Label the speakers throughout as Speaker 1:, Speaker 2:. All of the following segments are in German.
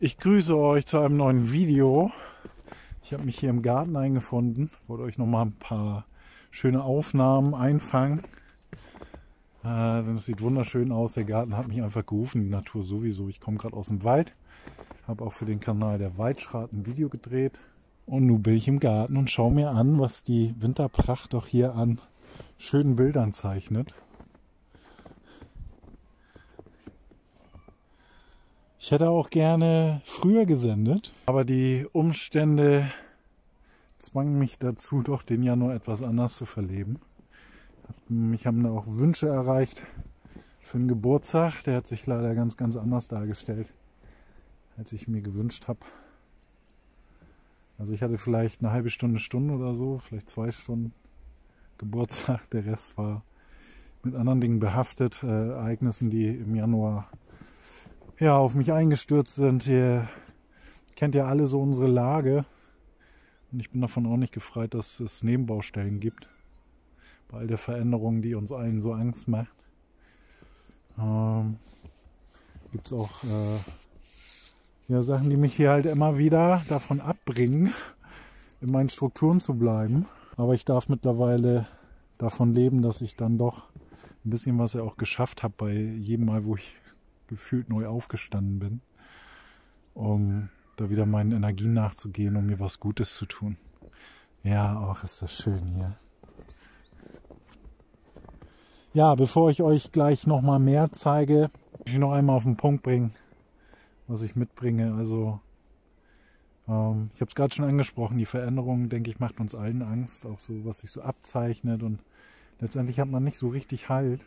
Speaker 1: Ich grüße euch zu einem neuen Video. Ich habe mich hier im Garten eingefunden, wollte euch noch mal ein paar schöne Aufnahmen einfangen. Äh, denn es sieht wunderschön aus. Der Garten hat mich einfach gerufen, die Natur sowieso. Ich komme gerade aus dem Wald, habe auch für den Kanal der Waldschrat ein Video gedreht. Und nun bin ich im Garten und schaue mir an, was die Winterpracht doch hier an schönen Bildern zeichnet. Ich hätte auch gerne früher gesendet, aber die Umstände zwangen mich dazu, doch den Januar etwas anders zu verleben. Mich haben da auch Wünsche erreicht für den Geburtstag. Der hat sich leider ganz, ganz anders dargestellt, als ich mir gewünscht habe. Also ich hatte vielleicht eine halbe Stunde, Stunde oder so, vielleicht zwei Stunden Geburtstag. Der Rest war mit anderen Dingen behaftet, äh, Ereignissen, die im Januar ja, auf mich eingestürzt sind. Ihr kennt ja alle so unsere Lage. Und ich bin davon auch nicht gefreut, dass es Nebenbaustellen gibt. Bei all der Veränderungen, die uns allen so Angst macht. Ähm, gibt es auch äh, ja, Sachen, die mich hier halt immer wieder davon abbringen, in meinen Strukturen zu bleiben. Aber ich darf mittlerweile davon leben, dass ich dann doch ein bisschen was ja auch geschafft habe bei jedem Mal, wo ich gefühlt neu aufgestanden bin, um da wieder meinen Energien nachzugehen, um mir was Gutes zu tun. Ja, auch ist das schön hier. Ja, bevor ich euch gleich noch mal mehr zeige, will ich noch einmal auf den Punkt bringen, was ich mitbringe. Also ähm, ich habe es gerade schon angesprochen, die Veränderung, denke ich, macht uns allen Angst, auch so, was sich so abzeichnet und letztendlich hat man nicht so richtig Halt.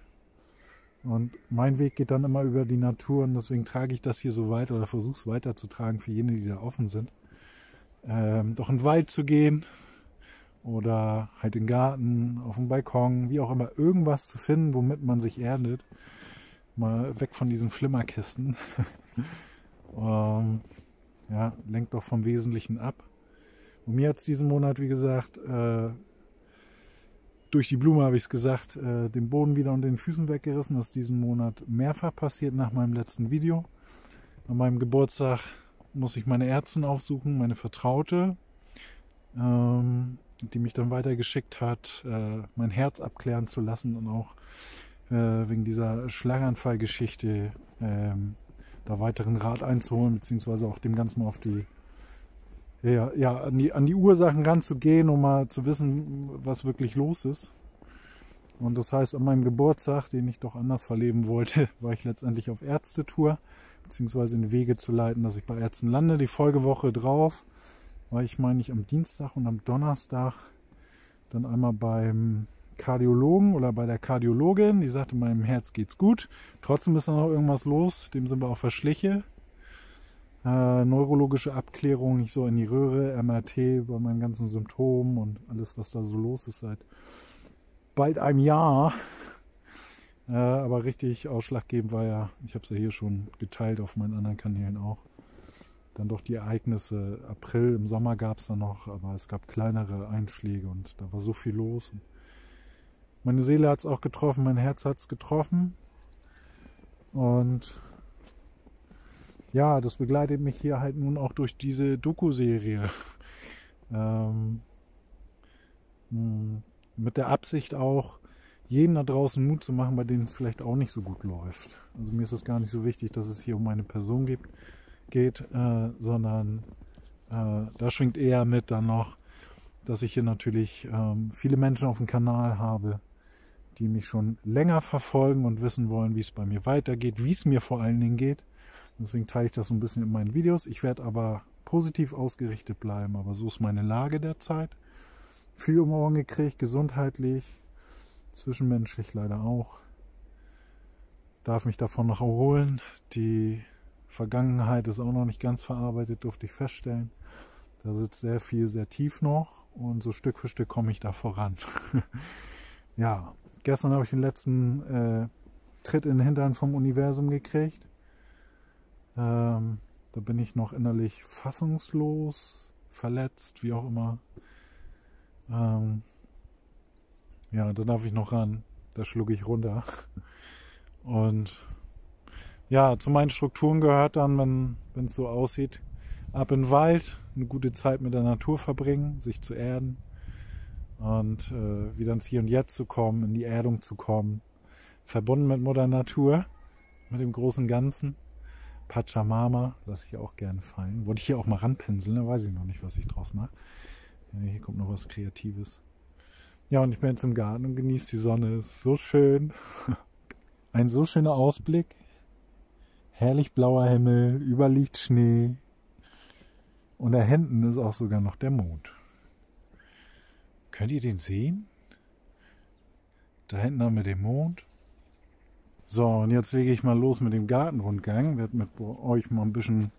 Speaker 1: Und mein Weg geht dann immer über die Natur und deswegen trage ich das hier so weiter oder versuche es weiterzutragen für jene, die da offen sind. Ähm, doch in den Wald zu gehen oder halt den Garten, auf dem Balkon, wie auch immer, irgendwas zu finden, womit man sich erdet. Mal weg von diesen Flimmerkisten. ähm, ja, lenkt doch vom Wesentlichen ab. Und mir hat es diesen Monat, wie gesagt, äh, durch die Blume habe ich es gesagt, äh, den Boden wieder unter den Füßen weggerissen. Das ist diesen Monat mehrfach passiert nach meinem letzten Video. An meinem Geburtstag muss ich meine Ärztin aufsuchen, meine Vertraute, ähm, die mich dann weitergeschickt hat, äh, mein Herz abklären zu lassen und auch äh, wegen dieser Schlaganfallgeschichte ähm, da weiteren Rat einzuholen, beziehungsweise auch dem Ganzen mal auf die ja, ja, an, die, an die Ursachen ranzugehen, um mal zu wissen, was wirklich los ist. Und das heißt, an meinem Geburtstag, den ich doch anders verleben wollte, war ich letztendlich auf Ärztetour, beziehungsweise in Wege zu leiten, dass ich bei Ärzten lande. Die Folgewoche drauf war ich, meine ich, am Dienstag und am Donnerstag dann einmal beim Kardiologen oder bei der Kardiologin. Die sagte, meinem Herz geht's gut. Trotzdem ist da noch irgendwas los. Dem sind wir auf der Schliche äh, neurologische Abklärung, nicht so in die Röhre, MRT bei meinen ganzen Symptomen und alles, was da so los ist seit bald einem Jahr. Äh, aber richtig ausschlaggebend war ja, ich habe es ja hier schon geteilt auf meinen anderen Kanälen auch. Dann doch die Ereignisse. April, im Sommer gab es da noch, aber es gab kleinere Einschläge und da war so viel los. meine Seele hat es auch getroffen, mein Herz hat es getroffen. Und ja, das begleitet mich hier halt nun auch durch diese Doku-Serie. ähm, hm, mit der Absicht auch, jeden da draußen Mut zu machen, bei denen es vielleicht auch nicht so gut läuft. Also mir ist es gar nicht so wichtig, dass es hier um eine Person gibt, geht, äh, sondern äh, da schwingt eher mit dann noch, dass ich hier natürlich ähm, viele Menschen auf dem Kanal habe, die mich schon länger verfolgen und wissen wollen, wie es bei mir weitergeht, wie es mir vor allen Dingen geht. Deswegen teile ich das so ein bisschen in meinen Videos. Ich werde aber positiv ausgerichtet bleiben, aber so ist meine Lage derzeit. Viel um Ohren gekriegt, gesundheitlich, zwischenmenschlich leider auch. Darf mich davon noch erholen. Die Vergangenheit ist auch noch nicht ganz verarbeitet, durfte ich feststellen. Da sitzt sehr viel, sehr tief noch und so Stück für Stück komme ich da voran. ja, gestern habe ich den letzten äh, Tritt in den Hintern vom Universum gekriegt. Ähm, da bin ich noch innerlich fassungslos, verletzt, wie auch immer. Ähm, ja, da darf ich noch ran. Da schlug ich runter. Und ja, zu meinen Strukturen gehört dann, wenn es so aussieht, ab in den Wald, eine gute Zeit mit der Natur verbringen, sich zu erden und äh, wieder ins Hier und Jetzt zu kommen, in die Erdung zu kommen, verbunden mit Mutter Natur, mit dem großen Ganzen. Pachamama lasse ich auch gerne fallen. Wollte ich hier auch mal ranpinseln, da weiß ich noch nicht, was ich draus mache. Hier kommt noch was Kreatives. Ja, und ich bin jetzt im Garten und genieße die Sonne. ist so schön. Ein so schöner Ausblick. Herrlich blauer Himmel, überliegt Schnee. Und da hinten ist auch sogar noch der Mond. Könnt ihr den sehen? Da hinten haben wir den Mond. So, und jetzt lege ich mal los mit dem Gartenrundgang. Werde mit euch mal ein bisschen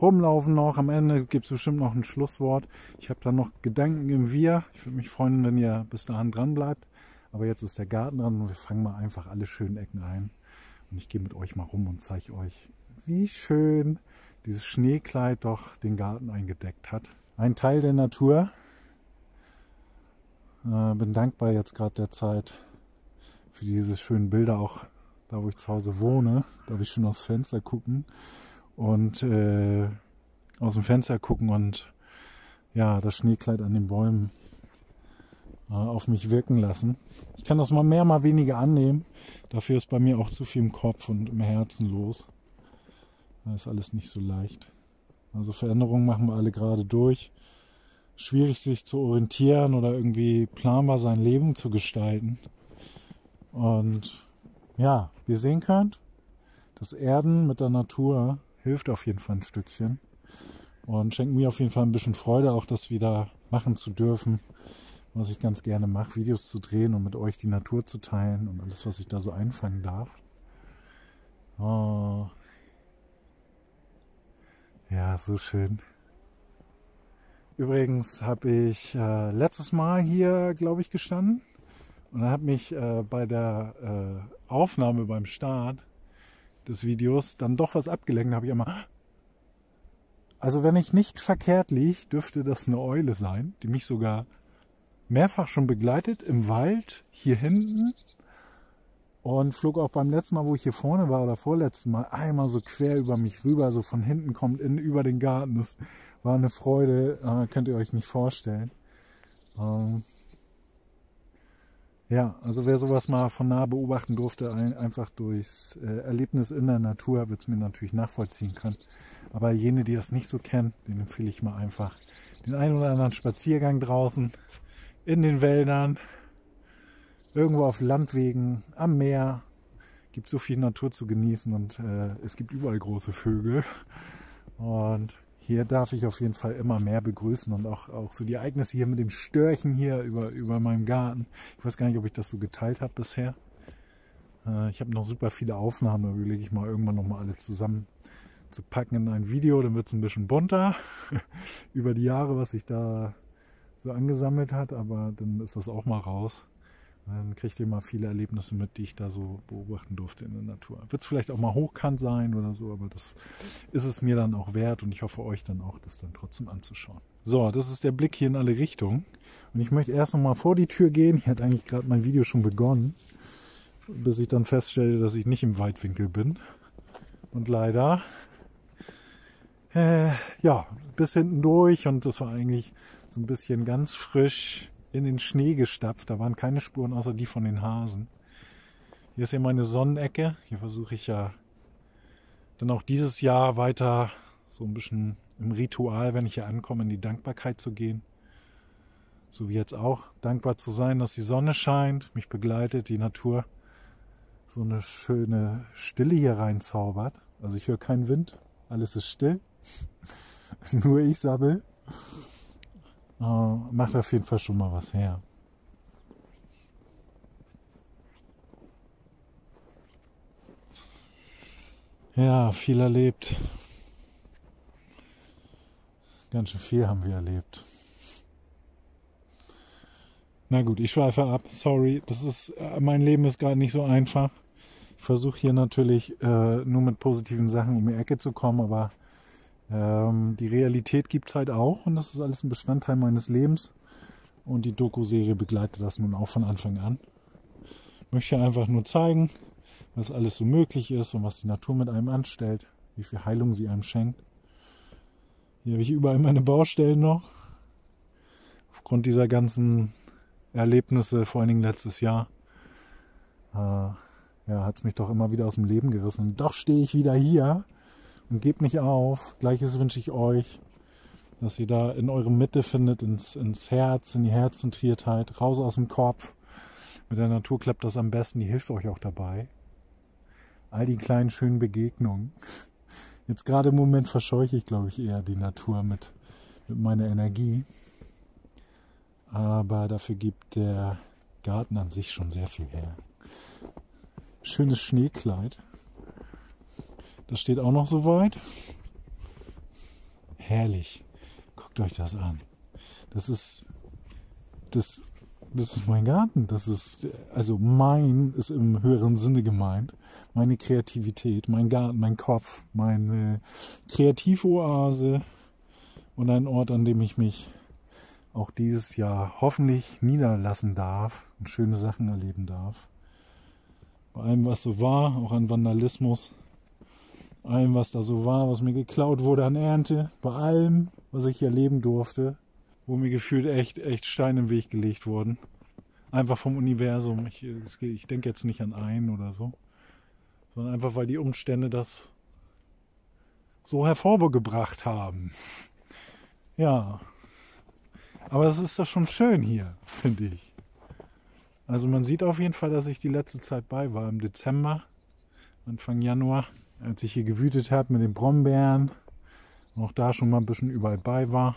Speaker 1: rumlaufen noch. Am Ende gibt es bestimmt noch ein Schlusswort. Ich habe da noch Gedanken im Wir. Ich würde mich freuen, wenn ihr bis dahin dran bleibt. Aber jetzt ist der Garten dran und wir fangen mal einfach alle schönen Ecken ein. Und ich gehe mit euch mal rum und zeige euch, wie schön dieses Schneekleid doch den Garten eingedeckt hat. Ein Teil der Natur. Äh, bin dankbar jetzt gerade der Zeit für diese schönen Bilder auch da wo ich zu Hause wohne, darf ich schon aufs Fenster gucken und äh, aus dem Fenster gucken und ja, das Schneekleid an den Bäumen äh, auf mich wirken lassen. Ich kann das mal mehr, mal weniger annehmen. Dafür ist bei mir auch zu viel im Kopf und im Herzen los. Da ist alles nicht so leicht. Also Veränderungen machen wir alle gerade durch. Schwierig sich zu orientieren oder irgendwie planbar sein Leben zu gestalten. Und ja, wie ihr sehen könnt, das Erden mit der Natur hilft auf jeden Fall ein Stückchen und schenkt mir auf jeden Fall ein bisschen Freude, auch das wieder machen zu dürfen, was ich ganz gerne mache, Videos zu drehen und mit euch die Natur zu teilen und alles, was ich da so einfangen darf. Oh. Ja, so schön. Übrigens habe ich äh, letztes Mal hier, glaube ich, gestanden und dann hat mich äh, bei der äh, Aufnahme beim Start des Videos dann doch was abgelenkt. habe ich immer. Also wenn ich nicht verkehrt liege, dürfte das eine Eule sein, die mich sogar mehrfach schon begleitet im Wald hier hinten und flog auch beim letzten Mal, wo ich hier vorne war oder vorletzten Mal, einmal so quer über mich rüber, so von hinten kommt in über den Garten. Das war eine Freude, äh, könnt ihr euch nicht vorstellen. Ähm, ja, also wer sowas mal von nah beobachten durfte, ein, einfach durchs äh, Erlebnis in der Natur, wird es mir natürlich nachvollziehen können. Aber jene, die das nicht so kennen, denen empfehle ich mal einfach den einen oder anderen Spaziergang draußen, in den Wäldern, irgendwo auf Landwegen, am Meer. Gibt so viel Natur zu genießen und äh, es gibt überall große Vögel. Und hier darf ich auf jeden Fall immer mehr begrüßen und auch, auch so die Ereignisse hier mit dem Störchen hier über, über meinem Garten. Ich weiß gar nicht, ob ich das so geteilt habe bisher. Äh, ich habe noch super viele Aufnahmen, da überlege ich mal irgendwann nochmal alle zusammen zu packen in ein Video, dann wird es ein bisschen bunter über die Jahre, was sich da so angesammelt hat, aber dann ist das auch mal raus. Dann kriegt ihr mal viele Erlebnisse mit, die ich da so beobachten durfte in der Natur. Wird es vielleicht auch mal hochkant sein oder so, aber das ist es mir dann auch wert und ich hoffe euch dann auch, das dann trotzdem anzuschauen. So, das ist der Blick hier in alle Richtungen. Und ich möchte erst noch mal vor die Tür gehen. Hier hat eigentlich gerade mein Video schon begonnen, bis ich dann feststelle, dass ich nicht im Weitwinkel bin. Und leider, äh, ja, bis hinten durch und das war eigentlich so ein bisschen ganz frisch in den Schnee gestapft. Da waren keine Spuren außer die von den Hasen. Hier ist ja meine Sonnenecke. Hier versuche ich ja dann auch dieses Jahr weiter so ein bisschen im Ritual, wenn ich hier ankomme, in die Dankbarkeit zu gehen. So wie jetzt auch. Dankbar zu sein, dass die Sonne scheint, mich begleitet, die Natur so eine schöne Stille hier reinzaubert. Also ich höre keinen Wind, alles ist still. Nur ich sabbel. Äh, macht auf jeden Fall schon mal was her. Ja, viel erlebt. Ganz schön viel haben wir erlebt. Na gut, ich schweife ab. Sorry, das ist äh, mein Leben ist gerade nicht so einfach. Ich versuche hier natürlich äh, nur mit positiven Sachen um die Ecke zu kommen, aber ähm, die Realität gibt es halt auch und das ist alles ein Bestandteil meines Lebens. Und die Doku-Serie begleitet das nun auch von Anfang an. Ich möchte einfach nur zeigen, was alles so möglich ist und was die Natur mit einem anstellt, wie viel Heilung sie einem schenkt. Hier habe ich überall meine Baustellen noch. Aufgrund dieser ganzen Erlebnisse, vor allen Dingen letztes Jahr, äh, ja, hat es mich doch immer wieder aus dem Leben gerissen. Und doch stehe ich wieder hier und gebt nicht auf. Gleiches wünsche ich euch, dass ihr da in eure Mitte findet, ins, ins Herz, in die Herzzentriertheit, raus aus dem Kopf. Mit der Natur klappt das am besten, die hilft euch auch dabei. All die kleinen schönen Begegnungen. Jetzt gerade im Moment verscheuche ich, glaube ich, eher die Natur mit, mit meiner Energie. Aber dafür gibt der Garten an sich schon sehr viel her. Schönes Schneekleid. Das steht auch noch so weit. Herrlich. Guckt euch das an. Das ist das, das ist mein Garten. Das ist also mein ist im höheren Sinne gemeint. Meine Kreativität, mein Garten, mein Kopf, meine Kreativoase und ein Ort, an dem ich mich auch dieses Jahr hoffentlich niederlassen darf und schöne Sachen erleben darf. Bei allem, was so war, auch an Vandalismus, allem, was da so war, was mir geklaut wurde an Ernte, bei allem, was ich erleben durfte, wo mir gefühlt echt, echt Steine im Weg gelegt wurden. Einfach vom Universum. Ich, ich denke jetzt nicht an einen oder so, sondern einfach, weil die Umstände das so hervorgebracht haben. Ja, aber es ist doch schon schön hier, finde ich. Also man sieht auf jeden Fall, dass ich die letzte Zeit bei war. Im Dezember, Anfang Januar, als ich hier gewütet habe mit den Brombeeren. Auch da schon mal ein bisschen überall bei war.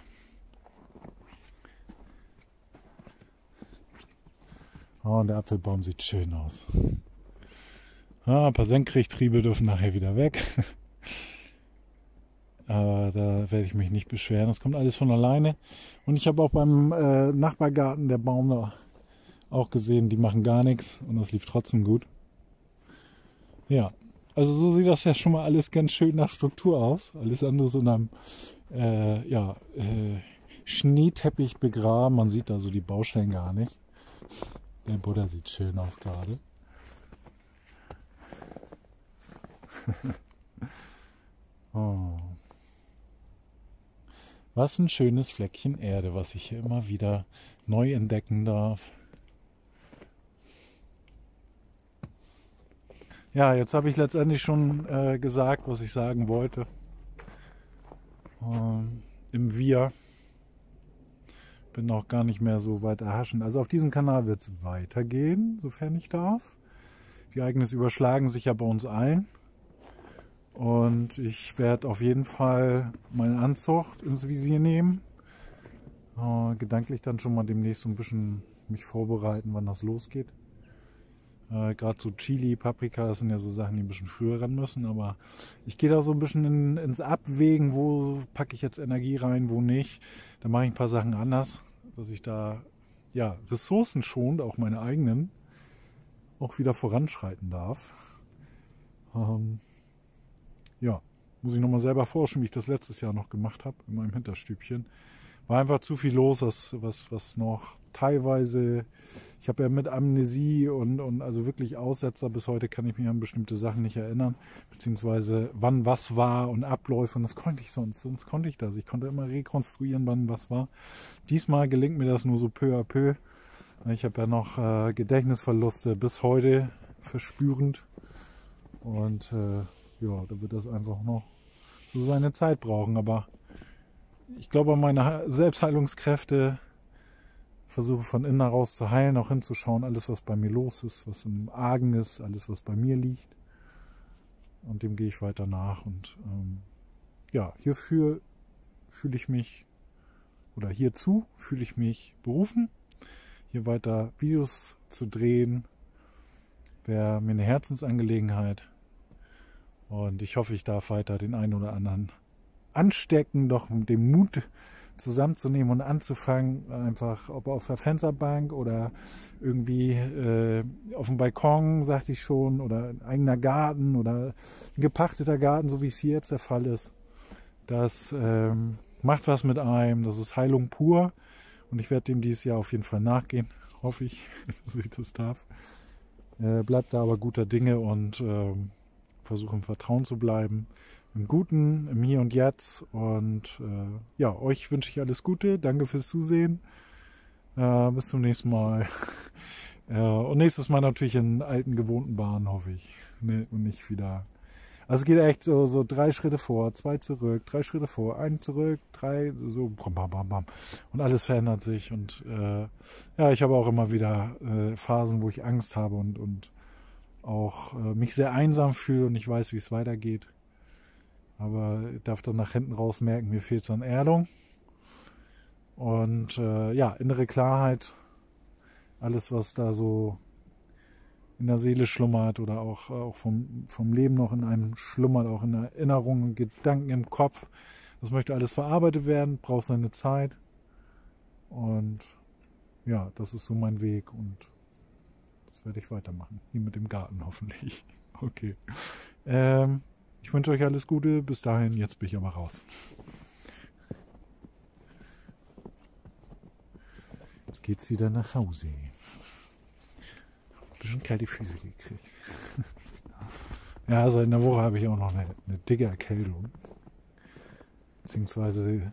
Speaker 1: Oh, der Apfelbaum sieht schön aus. Ah, ein paar Senkrechttriebe dürfen nachher wieder weg. Aber da werde ich mich nicht beschweren. Das kommt alles von alleine. Und ich habe auch beim äh, Nachbargarten der Baum da auch gesehen, die machen gar nichts und das lief trotzdem gut. Ja, also so sieht das ja schon mal alles ganz schön nach Struktur aus. Alles andere so in einem äh, ja, äh, Schneeteppich begraben. Man sieht da so die Baustellen gar nicht. Der Buddha sieht schön aus gerade. oh. Was ein schönes Fleckchen Erde, was ich hier immer wieder neu entdecken darf. Ja, jetzt habe ich letztendlich schon äh, gesagt, was ich sagen wollte. Ähm, Im Wir. Bin auch gar nicht mehr so weit erhaschen. Also auf diesem Kanal wird es weitergehen, sofern ich darf. Die Ereignisse überschlagen sich ja bei uns allen. Und ich werde auf jeden Fall meine Anzucht ins Visier nehmen. Äh, gedanklich dann schon mal demnächst so ein bisschen mich vorbereiten, wann das losgeht. Äh, Gerade so Chili, Paprika, das sind ja so Sachen, die ein bisschen früher ran müssen. Aber ich gehe da so ein bisschen in, ins Abwägen, wo packe ich jetzt Energie rein, wo nicht. Da mache ich ein paar Sachen anders, dass ich da ja, Ressourcen schont, auch meine eigenen, auch wieder voranschreiten darf. Ähm, ja, muss ich nochmal selber forschen, wie ich das letztes Jahr noch gemacht habe in meinem Hinterstübchen. War einfach zu viel los, was, was, was noch teilweise, ich habe ja mit Amnesie und, und also wirklich Aussetzer, bis heute kann ich mich an bestimmte Sachen nicht erinnern, beziehungsweise wann was war und Abläufe und das konnte ich sonst, sonst konnte ich das. Ich konnte immer rekonstruieren, wann was war. Diesmal gelingt mir das nur so peu à peu. Ich habe ja noch äh, Gedächtnisverluste bis heute verspürend und äh, ja, da wird das einfach noch so seine Zeit brauchen. Aber ich glaube, meine Selbstheilungskräfte versuche von innen heraus zu heilen, auch hinzuschauen, alles, was bei mir los ist, was im Argen ist, alles, was bei mir liegt. Und dem gehe ich weiter nach. Und ähm, ja, hierfür fühle ich mich, oder hierzu fühle ich mich berufen, hier weiter Videos zu drehen. Wäre mir eine Herzensangelegenheit. Und ich hoffe, ich darf weiter den einen oder anderen anstecken, doch den Mut zusammenzunehmen und anzufangen, einfach ob auf der Fensterbank oder irgendwie äh, auf dem Balkon, sagte ich schon, oder ein eigener Garten oder ein gepachteter Garten, so wie es hier jetzt der Fall ist. Das ähm, macht was mit einem, das ist Heilung pur und ich werde dem dieses Jahr auf jeden Fall nachgehen, hoffe ich, dass ich das darf. Äh, bleibt da aber guter Dinge und äh, versuche im Vertrauen zu bleiben. Im Guten, im Hier und Jetzt. Und äh, ja, euch wünsche ich alles Gute. Danke fürs Zusehen. Äh, bis zum nächsten Mal. Äh, und nächstes Mal natürlich in alten, gewohnten Bahnen, hoffe ich. Ne, und nicht wieder also geht echt so, so drei Schritte vor, zwei zurück, drei Schritte vor, ein zurück, drei, so bam, bam, bam, bam. Und alles verändert sich. Und äh, ja, ich habe auch immer wieder äh, Phasen, wo ich Angst habe und, und auch äh, mich sehr einsam fühle und ich weiß, wie es weitergeht. Aber ich darf dann nach hinten raus merken, mir fehlt es an Erdung. Und äh, ja, innere Klarheit, alles, was da so in der Seele schlummert oder auch, auch vom, vom Leben noch in einem schlummert, auch in Erinnerungen, Gedanken im Kopf. Das möchte alles verarbeitet werden, braucht seine Zeit. Und ja, das ist so mein Weg und das werde ich weitermachen. Hier mit dem Garten hoffentlich. Okay. Ähm, ich wünsche euch alles Gute. Bis dahin, jetzt bin ich aber raus. Jetzt geht's wieder nach Hause bisschen kalte Füße gekriegt. ja, seit einer Woche habe ich auch noch eine, eine dicke Erkältung. Beziehungsweise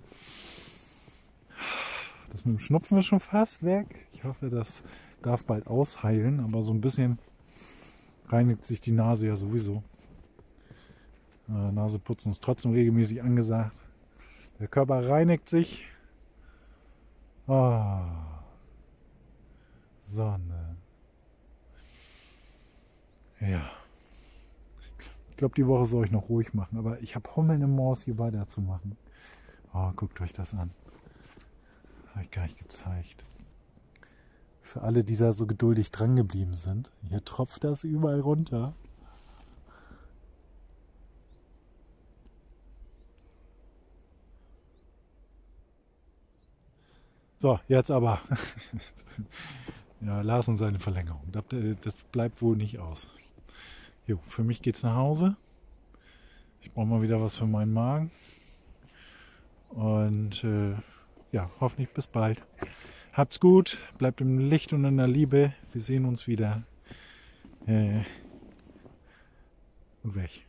Speaker 1: das mit dem Schnupfen ist schon fast weg. Ich hoffe, das darf bald ausheilen, aber so ein bisschen reinigt sich die Nase ja sowieso. Äh, Naseputzen ist trotzdem regelmäßig angesagt. Der Körper reinigt sich. Oh, Sonne. Ja. Ich glaube, die Woche soll ich noch ruhig machen, aber ich habe Hummeln im Moos hier weiterzumachen. Oh, guckt euch das an. Habe ich gar nicht gezeigt. Für alle, die da so geduldig dran geblieben sind. Hier tropft das überall runter. So, jetzt aber. ja, Lars und seine Verlängerung. Das bleibt wohl nicht aus. Jo, für mich geht's nach Hause. Ich brauche mal wieder was für meinen Magen. Und äh, ja, hoffentlich bis bald. Habt's gut, bleibt im Licht und in der Liebe. Wir sehen uns wieder. Äh, und weg.